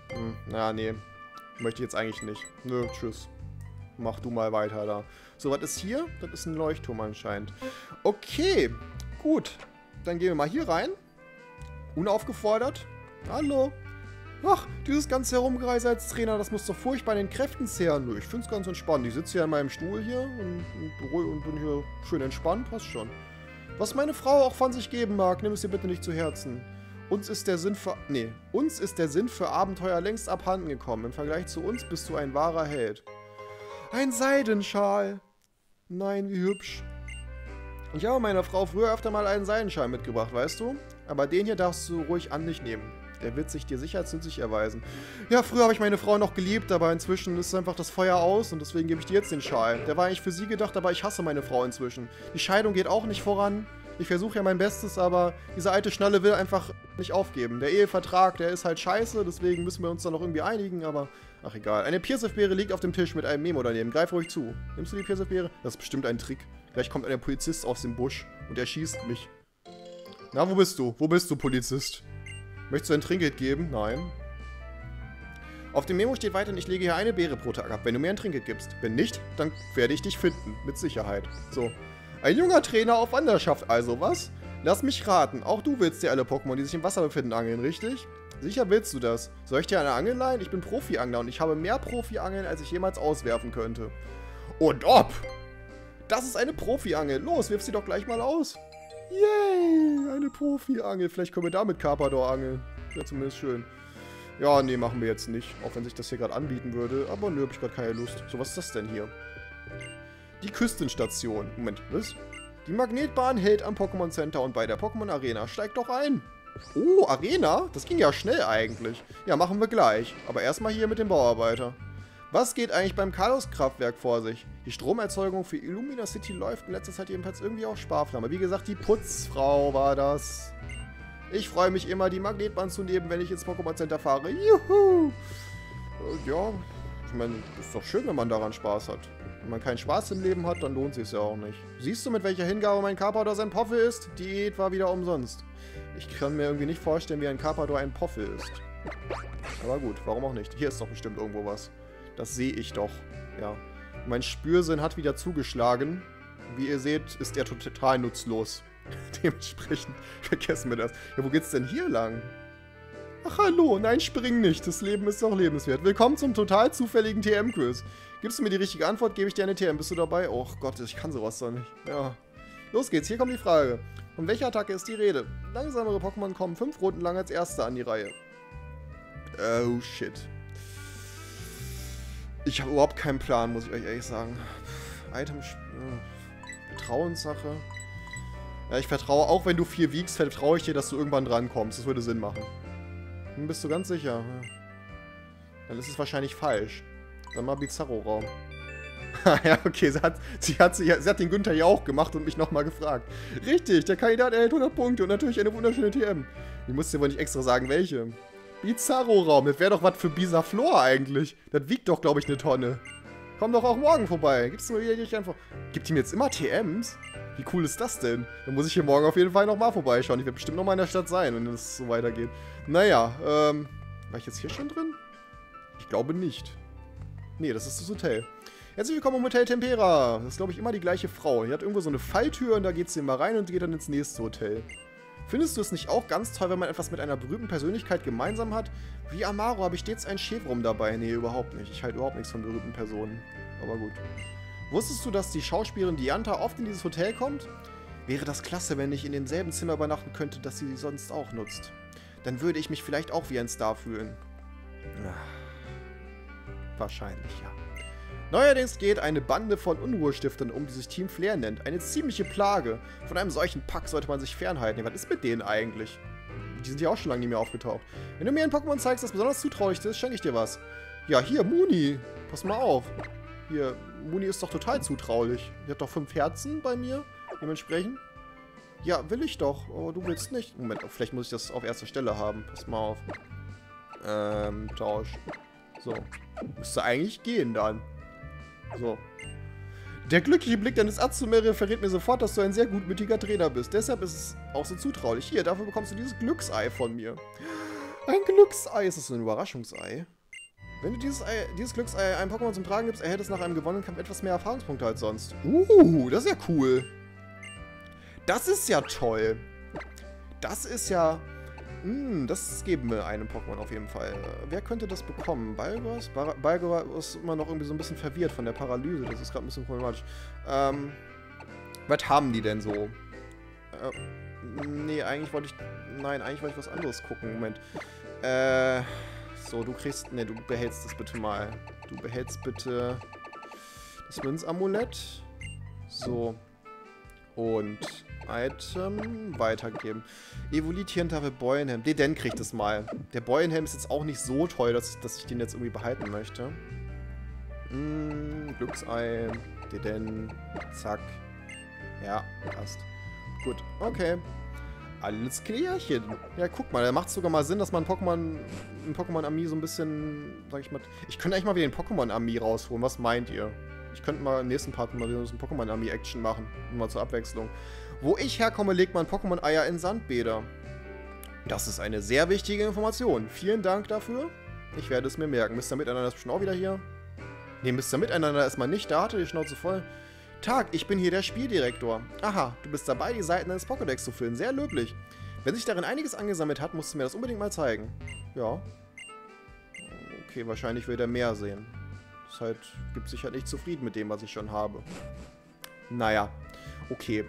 Hm, na, nee. Möchte ich jetzt eigentlich nicht. Nö, tschüss. Mach du mal weiter da. So, was ist hier? Das ist ein Leuchtturm anscheinend. Okay, gut. Dann gehen wir mal hier rein. Unaufgefordert. Hallo. Ach, dieses ganze Herumgereise als Trainer, das muss doch furchtbar den Kräften zehren. Nö, ich find's ganz entspannt. Ich sitze hier in meinem Stuhl hier und, und, und, bin hier schön entspannt. Passt schon. Was meine Frau auch von sich geben mag, nimm es dir bitte nicht zu Herzen. Uns ist der Sinn für... Nee, uns ist der Sinn für Abenteuer längst abhanden gekommen. Im Vergleich zu uns bist du ein wahrer Held. Ein Seidenschal. Nein, wie hübsch. Ich habe meiner Frau früher öfter mal einen Seidenschal mitgebracht, weißt du? Aber den hier darfst du ruhig an dich nehmen. Der wird sich dir sicher als nützlich erweisen. Ja, früher habe ich meine Frau noch geliebt, aber inzwischen ist einfach das Feuer aus und deswegen gebe ich dir jetzt den Schal. Der war eigentlich für sie gedacht, aber ich hasse meine Frau inzwischen. Die Scheidung geht auch nicht voran. Ich versuche ja mein Bestes, aber diese alte Schnalle will einfach nicht aufgeben. Der Ehevertrag, der ist halt scheiße, deswegen müssen wir uns da noch irgendwie einigen, aber ach egal. Eine Piersif-Beere liegt auf dem Tisch mit einem Memo daneben. Greif ruhig zu. Nimmst du die Piersif-Beere? Das ist bestimmt ein Trick. Gleich kommt ein Polizist aus dem Busch und er schießt mich. Na, wo bist du? Wo bist du, Polizist? Möchtest du ein Trinkgeld geben? Nein. Auf dem Memo steht weiterhin, ich lege hier eine Beere pro Tag ab, wenn du mir ein Trinkgeld gibst. Wenn nicht, dann werde ich dich finden. Mit Sicherheit. So. Ein junger Trainer auf Wanderschaft also, was? Lass mich raten, auch du willst dir alle Pokémon, die sich im Wasser befinden, angeln, richtig? Sicher willst du das. Soll ich dir eine Angel leihen? Ich bin Profi-Angler und ich habe mehr Profi-Angeln, als ich jemals auswerfen könnte. Und ob! Das ist eine Profi-Angel. Los, wirf sie doch gleich mal aus. Yay, eine Profi-Angel. Vielleicht können wir damit Carpador angeln. Wäre zumindest schön. Ja, nee, machen wir jetzt nicht. Auch wenn sich das hier gerade anbieten würde. Aber nö, hab ich gerade keine Lust. So, was ist das denn hier? Die Küstenstation. Moment, was? Die Magnetbahn hält am Pokémon Center und bei der Pokémon Arena. Steigt doch ein. Oh, Arena? Das ging ja schnell eigentlich. Ja, machen wir gleich. Aber erstmal hier mit dem Bauarbeiter. Was geht eigentlich beim Carlos-Kraftwerk vor sich? Die Stromerzeugung für Illumina City läuft in letzter Zeit jedenfalls irgendwie auf Sparflamme. Wie gesagt, die Putzfrau war das. Ich freue mich immer, die Magnetbahn zu nehmen, wenn ich ins Pokémon Center fahre. Juhu! Äh, ja, ich meine, ist doch schön, wenn man daran Spaß hat. Wenn man keinen Spaß im Leben hat, dann lohnt sich ja auch nicht. Siehst du, mit welcher Hingabe mein Carpador sein Poffe ist? Diät war wieder umsonst. Ich kann mir irgendwie nicht vorstellen, wie ein Carpador ein Poffel ist. Aber gut, warum auch nicht? Hier ist doch bestimmt irgendwo was. Das sehe ich doch. Ja. Mein Spürsinn hat wieder zugeschlagen. Wie ihr seht, ist er total nutzlos. *laughs* Dementsprechend *laughs* vergessen wir das. Ja, wo geht's denn hier lang? Ach hallo, nein, spring nicht. Das Leben ist doch lebenswert. Willkommen zum total zufälligen TM-Quiz. Gibst du mir die richtige Antwort, gebe ich dir eine TM. Bist du dabei? Oh Gott, ich kann sowas doch nicht. Ja. Los geht's, hier kommt die Frage. Von welcher Attacke ist die Rede? Langsamere Pokémon kommen fünf Runden lang als Erste an die Reihe. Oh shit. Ich habe überhaupt keinen Plan, muss ich euch ehrlich sagen. Item... Äh, Vertrauenssache. Ja, ich vertraue, auch wenn du viel wiegst, vertraue ich dir, dass du irgendwann drankommst. Das würde Sinn machen. Hm, bist du ganz sicher? Dann ist es wahrscheinlich falsch. Dann mal Bizarro-Raum. *laughs* ja, okay, sie hat, sie, hat, sie, hat, sie hat den Günther ja auch gemacht und mich nochmal gefragt. Richtig, der Kandidat erhält 100 Punkte und natürlich eine wunderschöne TM. Ich muss dir wohl nicht extra sagen, welche. Bizarro-Raum, das wäre doch was für Bizarflor eigentlich. Das wiegt doch, glaube ich, eine Tonne. Komm doch auch morgen vorbei. Gibt's mir wieder nicht einfach. Gibt ihm jetzt immer TMs? Wie cool ist das denn? Dann muss ich hier morgen auf jeden Fall nochmal vorbeischauen. Ich werde bestimmt nochmal in der Stadt sein, wenn es so weitergeht. Naja, ähm. War ich jetzt hier schon drin? Ich glaube nicht. Nee, das ist das Hotel. Herzlich willkommen im Hotel Tempera. Das ist, glaube ich, immer die gleiche Frau. Die hat irgendwo so eine Falltür und da geht sie immer rein und geht dann ins nächste Hotel. Findest du es nicht auch ganz toll, wenn man etwas mit einer berühmten Persönlichkeit gemeinsam hat? Wie Amaro habe ich stets ein Chevron dabei. Nee, überhaupt nicht. Ich halte überhaupt nichts von berühmten Personen. Aber gut. Wusstest du, dass die Schauspielerin Dianta oft in dieses Hotel kommt? Wäre das klasse, wenn ich in demselben Zimmer übernachten könnte, das sie sonst auch nutzt. Dann würde ich mich vielleicht auch wie ein Star fühlen. Wahrscheinlich, ja. Neuerdings geht eine Bande von Unruhestiftern um, die sich Team Flair nennt. Eine ziemliche Plage. Von einem solchen Pack sollte man sich fernhalten. Was ist mit denen eigentlich? Die sind ja auch schon lange nicht mehr aufgetaucht. Wenn du mir ein Pokémon zeigst, das besonders zutraulich ist, schenke ich dir was. Ja, hier, Muni. Pass mal auf. Hier, Muni ist doch total zutraulich. Die hat doch fünf Herzen bei mir. Dementsprechend. Ja, will ich doch. Aber du willst nicht. Moment, vielleicht muss ich das auf erster Stelle haben. Pass mal auf. Ähm, Tausch. So. Müsste eigentlich gehen dann. So. Der glückliche Blick deines Azumere verrät mir sofort, dass du ein sehr gutmütiger Trainer bist. Deshalb ist es auch so zutraulich. Hier, dafür bekommst du dieses Glücksei von mir. Ein Glücksei. Ist das so ein Überraschungsei? Wenn du dieses, Ei, dieses Glücksei einem Pokémon zum Tragen gibst, erhält es nach einem gewonnenen Kampf etwas mehr Erfahrungspunkte als sonst. Uh, das ist ja cool. Das ist ja toll. Das ist ja... Hm, das geben wir einem Pokémon auf jeden Fall. Wer könnte das bekommen? Balgos? Balgos ist immer noch irgendwie so ein bisschen verwirrt von der Paralyse. Das ist gerade ein bisschen problematisch. Ähm, was haben die denn so? Äh, nee, eigentlich wollte ich... Nein, eigentlich wollte ich was anderes gucken. Moment. Äh... So, du kriegst... Ne, du behältst das bitte mal. Du behältst bitte das Münzamulett. So. Und Item weitergeben. Evolitierentafel Beulenhelm. Den kriegt es mal. Der Beulenhelm ist jetzt auch nicht so toll, dass, dass ich den jetzt irgendwie behalten möchte. Hm, Glücksei. Den. Zack. Ja, passt. Gut, okay. Alles klärchen. Ja, guck mal, da macht es sogar mal Sinn, dass man Pokémon, ein Pokémon-Ami so ein bisschen, sag ich mal... Ich könnte eigentlich mal wieder den Pokémon-Ami rausholen. Was meint ihr? Ich könnte mal im nächsten Part mal wieder so ein Pokémon-Ami-Action machen. Mal zur Abwechslung. Wo ich herkomme, legt man Pokémon-Eier in Sandbäder. Das ist eine sehr wichtige Information. Vielen Dank dafür. Ich werde es mir merken. Mr. Miteinander ist bestimmt auch wieder hier. Ne, Mr. Miteinander ist mal nicht da, hatte die Schnauze voll. Tag, ich bin hier der Spieldirektor. Aha, du bist dabei, die Seiten deines Pokédex zu füllen. Sehr löblich. Wenn sich darin einiges angesammelt hat, musst du mir das unbedingt mal zeigen. Ja. Okay, wahrscheinlich will er mehr sehen. Das halt, gibt sich halt nicht zufrieden mit dem, was ich schon habe. Naja, okay.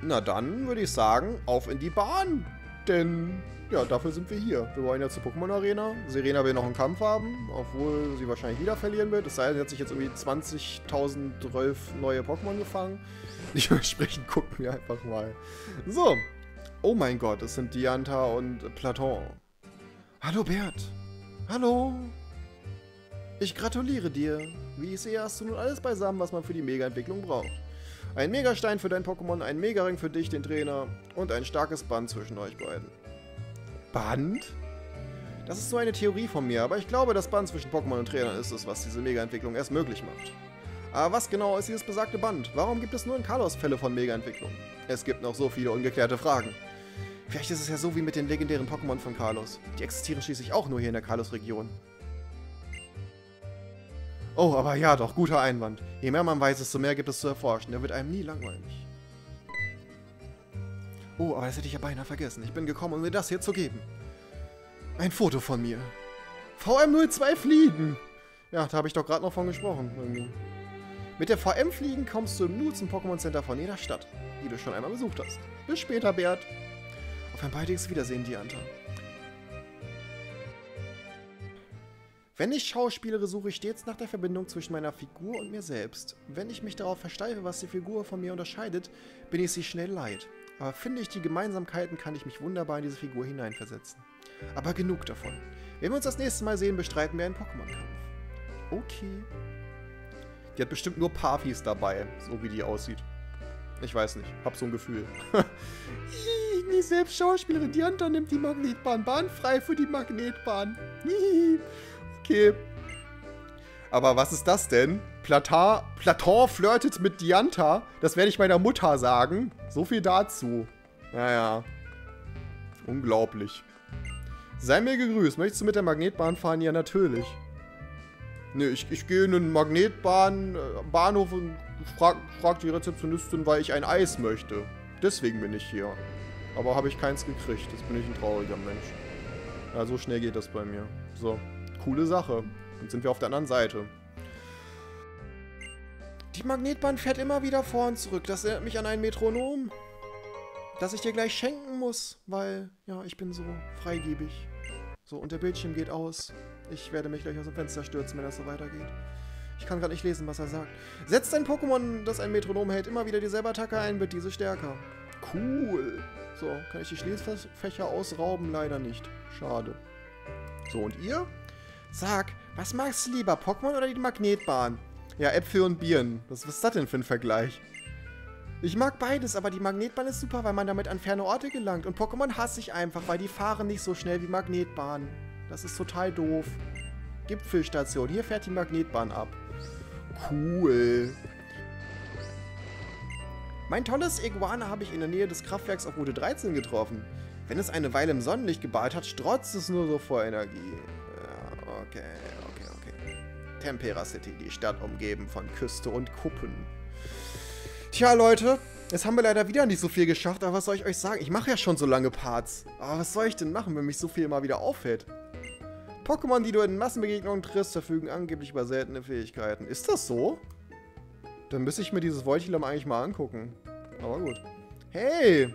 Na dann würde ich sagen, auf in die Bahn. Denn ja, dafür sind wir hier. Wir wollen ja zur Pokémon-Arena. Serena will noch einen Kampf haben, obwohl sie wahrscheinlich wieder verlieren wird. Es sei denn, sie hat sich jetzt irgendwie 20.012 neue Pokémon gefangen. *laughs* Dementsprechend gucken wir einfach mal. So. Oh mein Gott, es sind Dianta und Platon. Hallo Bert. Hallo. Ich gratuliere dir. Wie ich sehe, hast du nun alles beisammen, was man für die Mega-Entwicklung braucht. Ein Megastein für dein Pokémon, ein Megaring für dich, den Trainer und ein starkes Band zwischen euch beiden. Band? Das ist nur eine Theorie von mir, aber ich glaube, das Band zwischen Pokémon und Trainern ist es, was diese Mega-Entwicklung erst möglich macht. Aber was genau ist dieses besagte Band? Warum gibt es nur in Carlos Fälle von Mega-Entwicklung? Es gibt noch so viele ungeklärte Fragen. Vielleicht ist es ja so wie mit den legendären Pokémon von Carlos. Die existieren schließlich auch nur hier in der Carlos-Region. Oh, aber ja doch, guter Einwand. Je mehr man weiß, desto mehr gibt es zu erforschen. Der wird einem nie langweilig. Oh, aber das hätte ich ja beinahe vergessen. Ich bin gekommen, um mir das hier zu geben. Ein Foto von mir. VM02 Fliegen. Ja, da habe ich doch gerade noch von gesprochen. Irgendwie. Mit der VM Fliegen kommst du nur zum Pokémon Center von jeder Stadt, die du schon einmal besucht hast. Bis später, Bert. Auf ein baldiges Wiedersehen, Dianta. Wenn ich schauspielere, suche ich stets nach der Verbindung zwischen meiner Figur und mir selbst. Wenn ich mich darauf versteife, was die Figur von mir unterscheidet, bin ich sie schnell leid. Aber finde ich die Gemeinsamkeiten, kann ich mich wunderbar in diese Figur hineinversetzen. Aber genug davon. Wenn wir uns das nächste Mal sehen, bestreiten wir einen Pokémon-Kampf. Okay. Die hat bestimmt nur Parfis dabei, so wie die aussieht. Ich weiß nicht, hab so ein Gefühl. *laughs* nie selbst Schauspielerin. Dianta nimmt die Magnetbahn. Bahn frei für die Magnetbahn. Okay. Aber was ist das denn? Platon, Platon flirtet mit Dianta. Das werde ich meiner Mutter sagen. So viel dazu. Naja. Unglaublich. Sei mir gegrüßt. Möchtest du mit der Magnetbahn fahren? Ja, natürlich. Ne, ich, ich gehe in einen Magnetbahn, äh, und frag, frag die Rezeptionistin, weil ich ein Eis möchte. Deswegen bin ich hier. Aber habe ich keins gekriegt. Jetzt bin ich ein trauriger Mensch. Ja, so schnell geht das bei mir. So, coole Sache. Jetzt sind wir auf der anderen Seite. Die Magnetbahn fährt immer wieder vor und zurück. Das erinnert mich an ein Metronom, das ich dir gleich schenken muss, weil, ja, ich bin so freigebig. So, und der Bildschirm geht aus. Ich werde mich gleich aus dem Fenster stürzen, wenn das so weitergeht. Ich kann gerade nicht lesen, was er sagt. Setzt ein Pokémon, das ein Metronom hält, immer wieder dieselbe Attacke ein, wird diese stärker. Cool. So, kann ich die Schließfächer ausrauben? Leider nicht. Schade. So, und ihr? Sag, was magst du lieber, Pokémon oder die Magnetbahn? Ja, Äpfel und Bieren. Was, ist das denn für ein Vergleich? Ich mag beides, aber die Magnetbahn ist super, weil man damit an ferne Orte gelangt. Und Pokémon hasse ich einfach, weil die fahren nicht so schnell wie Magnetbahnen. Das ist total doof. Gipfelstation. Hier fährt die Magnetbahn ab. Cool. Mein tolles Iguana habe ich in der Nähe des Kraftwerks auf Route 13 getroffen. Wenn es eine Weile im Sonnenlicht geballt hat, strotzt es nur so vor Energie. Okay, okay, okay. Tempera City, die Stadt umgeben von Küste und Kuppen. Tja, Leute, jetzt haben wir leider wieder nicht so viel geschafft, aber was soll ich euch sagen? Ich mache ja schon so lange Parts. Aber was soll ich denn machen, wenn mich so viel mal wieder auffällt? Pokémon, die du in Massenbegegnungen triffst, verfügen angeblich über seltene Fähigkeiten. Ist das so? Dann müsste ich mir dieses Voltilam eigentlich mal angucken. Aber gut. Hey!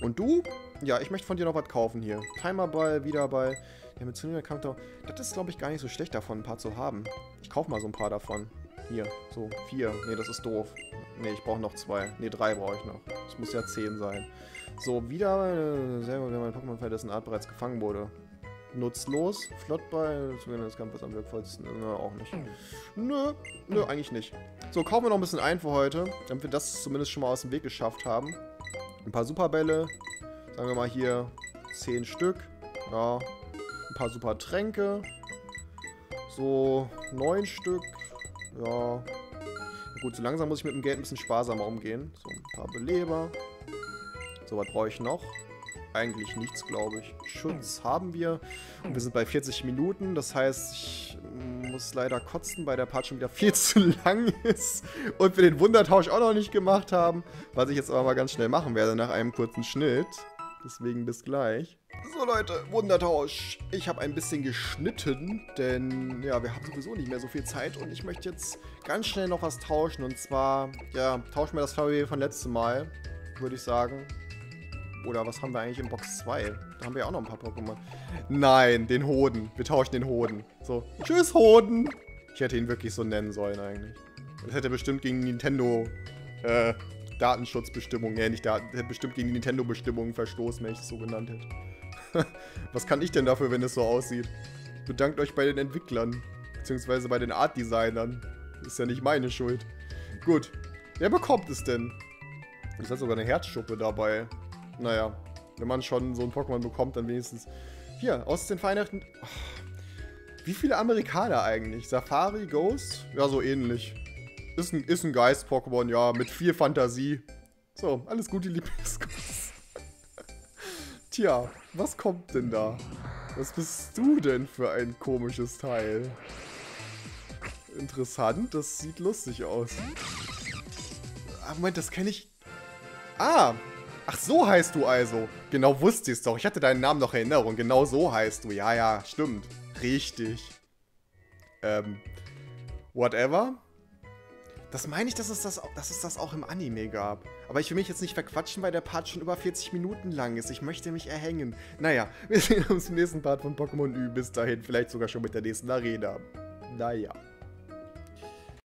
Und du? Ja, ich möchte von dir noch was kaufen hier. Timerball, Wiederball. Der mit Zylinder Countdown. Das ist, glaube ich, gar nicht so schlecht davon, ein paar zu haben. Ich kaufe mal so ein paar davon. Hier, so, vier. Nee, das ist doof. Nee, ich brauche noch zwei. Nee, drei brauche ich noch. Das muss ja zehn sein. So, wieder äh, selber, wenn mein Pokémon-Feld dessen Art bereits gefangen wurde nutzlos. Flottball, zumindest Kampf ist am wirkvollsten. Nö, auch nicht. Nö, nö, eigentlich nicht. So, kaufen wir noch ein bisschen ein für heute, damit wir das zumindest schon mal aus dem Weg geschafft haben. Ein paar Superbälle. Sagen wir mal hier 10 Stück. Ja. Ein paar super Tränke. So, 9 Stück. Ja. Gut, so langsam muss ich mit dem Geld ein bisschen sparsamer umgehen. So, ein paar Beleber. So, was brauche ich noch? Eigentlich nichts, glaube ich. Schutz haben wir. Und wir sind bei 40 Minuten. Das heißt, ich muss leider kotzen, weil der Part schon wieder viel *laughs* zu lang ist. Und wir den Wundertausch auch noch nicht gemacht haben. Was ich jetzt aber mal ganz schnell machen werde nach einem kurzen Schnitt. Deswegen bis gleich. So Leute, Wundertausch. Ich habe ein bisschen geschnitten, denn ja, wir haben sowieso nicht mehr so viel Zeit und ich möchte jetzt ganz schnell noch was tauschen. Und zwar, ja, tauschen wir das VW von letztem Mal, würde ich sagen. Oder was haben wir eigentlich in Box 2? Da haben wir ja auch noch ein paar Pokémon. Nein, den Hoden. Wir tauschen den Hoden. So, tschüss Hoden. Ich hätte ihn wirklich so nennen sollen eigentlich. Das hätte bestimmt gegen Nintendo äh, Datenschutzbestimmungen, äh, nicht Daten, hätte bestimmt gegen Nintendo-Bestimmungen verstoßen, wenn ich es so genannt hätte. *laughs* Was kann ich denn dafür, wenn es so aussieht? Bedankt euch bei den Entwicklern, beziehungsweise bei den Art-Designern. Ist ja nicht meine Schuld. Gut, wer bekommt es denn? Es hat sogar eine Herzschuppe dabei. Naja, wenn man schon so ein Pokémon bekommt, dann wenigstens... Hier, aus den Vereinigten... Oh. Wie viele Amerikaner eigentlich? Safari, Ghost? Ja, so ähnlich. Ist ein, ist ein Geist-Pokémon, ja, mit viel Fantasie. So, alles Gute, Lieblingskuss. *laughs* Tja, was kommt denn da? Was bist du denn für ein komisches Teil? Interessant, das sieht lustig aus. Ah, Moment, das kenne ich... Ah, ach so heißt du also. Genau wusste ich es doch. Ich hatte deinen Namen noch in Erinnerung. Genau so heißt du. Ja, ja, stimmt. Richtig. Ähm, whatever. Das meine ich, dass es das, dass es das auch im Anime gab. Aber ich will mich jetzt nicht verquatschen, weil der Part schon über 40 Minuten lang ist. Ich möchte mich erhängen. Naja, *laughs* wir sehen uns im nächsten Part von Pokémon Ü. Bis dahin, vielleicht sogar schon mit der nächsten Arena. Naja.